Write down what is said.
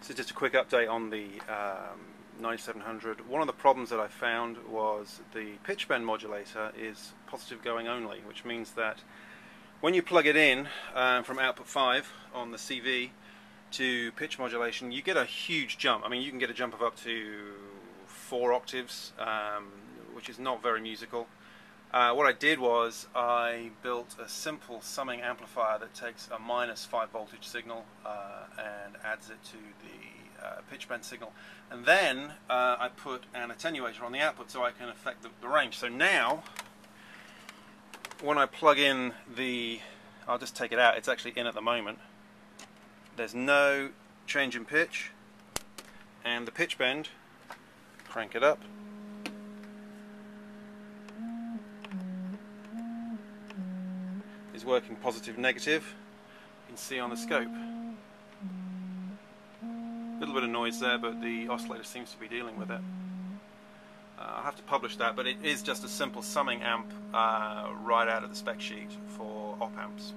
So just a quick update on the um, 9700. One of the problems that I found was the pitch bend modulator is positive going only, which means that when you plug it in um, from output 5 on the CV to pitch modulation, you get a huge jump. I mean, you can get a jump of up to four octaves, um, which is not very musical. Uh, what I did was I built a simple summing amplifier that takes a minus 5 voltage signal uh, adds it to the uh, pitch bend signal. And then uh, I put an attenuator on the output so I can affect the, the, range. So now, when I plug in the, I'll just take it out, it's actually in at the moment. There's no change in pitch and the pitch bend, crank it up, is working positive negative you can see on the scope a little bit of noise there but the oscillator seems to be dealing with it. Uh, I'll have to publish that but it is just a simple summing amp uh, right out of the spec sheet for op amps